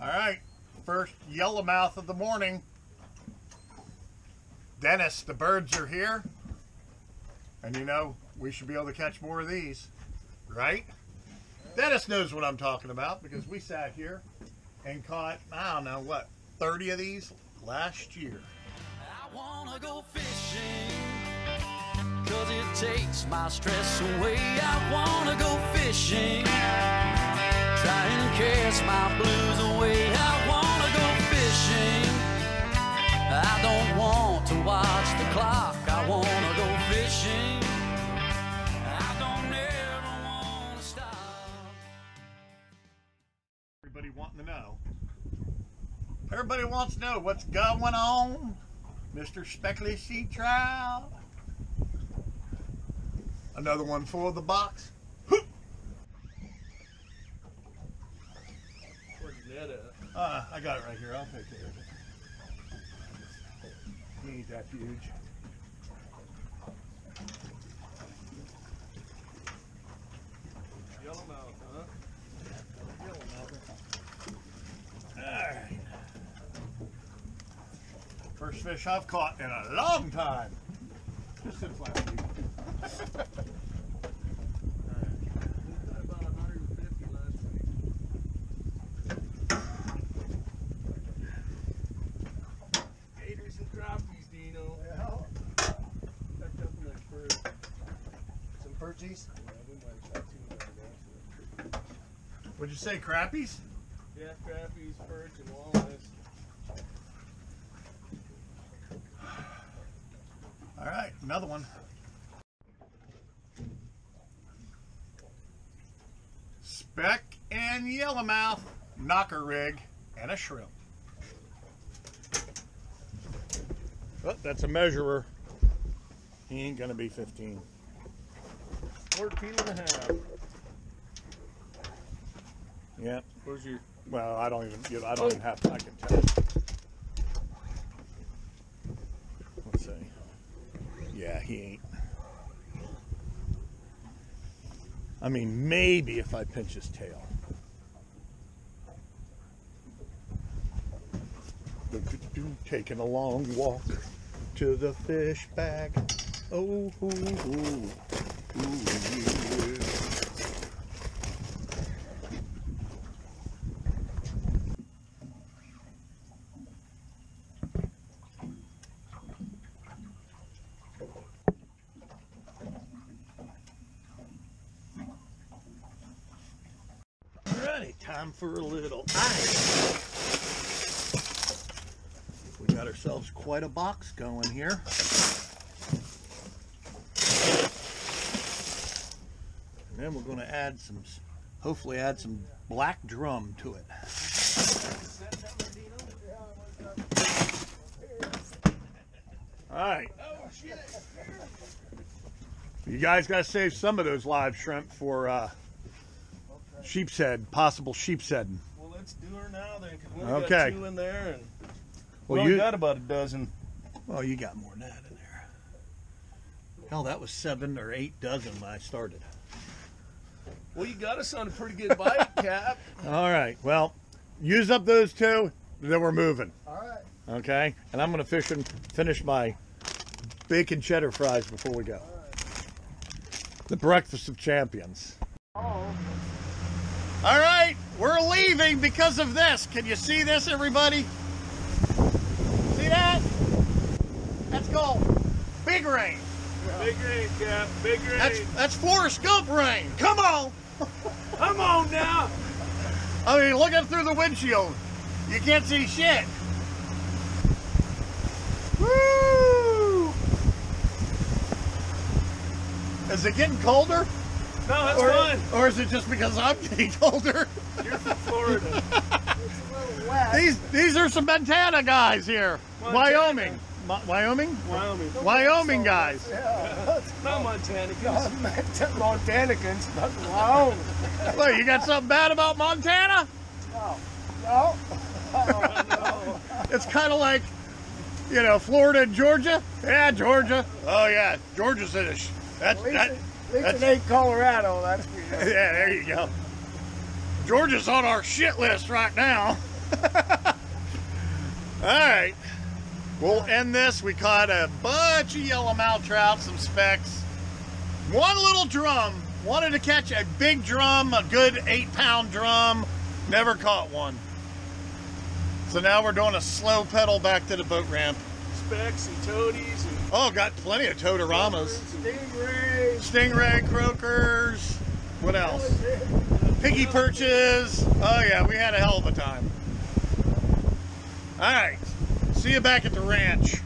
All right, first yellowmouth of the morning. Dennis, the birds are here. And you know, we should be able to catch more of these, right? Dennis knows what I'm talking about because we sat here and caught, I don't know, what, 30 of these last year. I wanna go fishing Cause it takes my stress away I wanna go fishing Try and cast my blues away I wanna go fishing I don't want to watch the clock I wanna go fishing I don't ever wanna stop Everybody wanting to know. Everybody wants to know what's going on. Mr. Speckly Sea Trout. Another one for the box. Your? Uh, I got it right here. I'll take care of it. He ain't that huge. Yellowmouth, huh? Alright. First fish I've caught in a long time. Just since last week. About 150 last week. Gators and crappies, Dino. Picked up in that bird. Some purchase. Yeah, we might try two of them, What'd you say, crappies? Yeah, crappies, perch, and walnuts. All right, another one. Speck and yellowmouth, knocker rig, and a shrimp. Oh, that's a measurer. He ain't gonna be 15. 14 and a half. Yeah. Where's your Well, I don't even. you know, I don't oh. even have. To I can tell. Let's see. Yeah, he ain't. I mean, maybe if I pinch his tail. Taking a long walk to the fish bag. Oh, ooh, ooh, yeah. Alrighty, time for a little ice. We got ourselves quite a box going here. And then we're going to add some, hopefully add some black drum to it. Alright. You guys got to save some of those live shrimp for uh, sheepshead, possible sheepshead. Well, let's do her now then, because we only Okay. got two in there, and we Well, only you, got about a dozen. well, you got more than that in there. Hell, that was seven or eight dozen when I started. Well, you got us on a pretty good bite, Cap. All right, well, use up those two, then we're moving. All right. Okay, and I'm gonna fish and finish my bacon cheddar fries before we go. The breakfast of champions. Oh, All right, we're leaving because of this. Can you see this, everybody? See that? That's called big rain. Big rain, Cap. Big rain. That's that's Forrest Gump rain. Come on. Come on now. I mean, looking through the windshield, you can't see shit. Woo! Is it getting colder? No, that's Or, fine. or is it just because I'm getting colder? You're from Florida. it's a little wet. These these are some Montana guys here. Montana. Wyoming. Mo- Wyoming? Wyoming. Wyoming guys. Yeah. Not Montana. Montanacans, not Wyoming. Look, you got something bad about Montana? No. No. It's kind of like, you know, Florida and Georgia. Yeah, Georgia. Oh yeah, Georgia's in a. Sh- that's that. That's- it ain't Colorado, that's for Yeah, there you go. Georgia's on our shit list right now. All right. We'll end this. We caught a bunch of yellowmouth trout, some specks. One little drum. Wanted to catch a big drum, a good eight pound drum. Never caught one. So now we're doing a slow pedal back to the boat ramp. And toadies and Oh, got plenty of Totaramas. Stingray. Stingray, croakers. What else? Piggy perches. Oh yeah, we had a hell of a time. All right. See you back at the ranch.